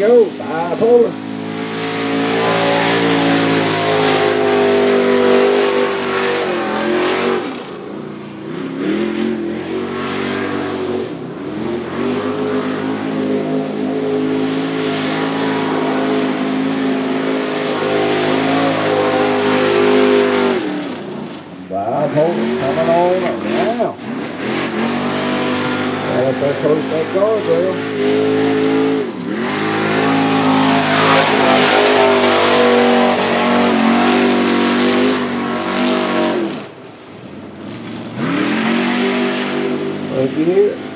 bipolar. Bipolar. Gotta put close that guardrail. right here.